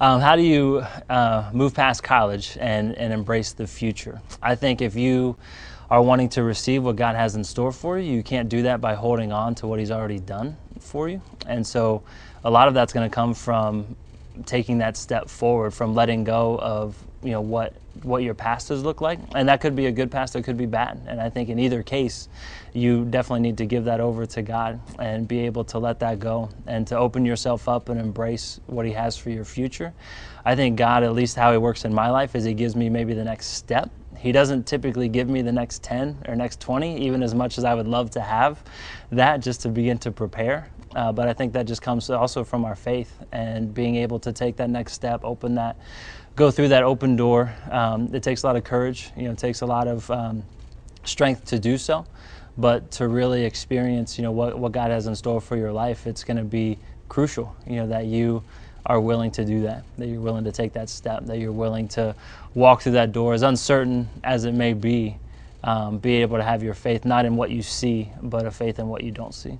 Um, how do you uh, move past college and, and embrace the future? I think if you are wanting to receive what God has in store for you, you can't do that by holding on to what He's already done for you. And so a lot of that's going to come from taking that step forward, from letting go of you know what what your past has looked like, and that could be a good past, it could be bad. And I think in either case, you definitely need to give that over to God and be able to let that go and to open yourself up and embrace what He has for your future. I think God, at least how He works in my life, is He gives me maybe the next step. He doesn't typically give me the next 10 or next 20, even as much as I would love to have that just to begin to prepare. Uh, but I think that just comes also from our faith and being able to take that next step, open that go through that open door. Um, it takes a lot of courage. You know, it takes a lot of um, strength to do so. But to really experience, you know, what, what God has in store for your life, it's going to be crucial. You know, that you are willing to do that, that you're willing to take that step, that you're willing to walk through that door, as uncertain as it may be. Um, be able to have your faith not in what you see, but a faith in what you don't see.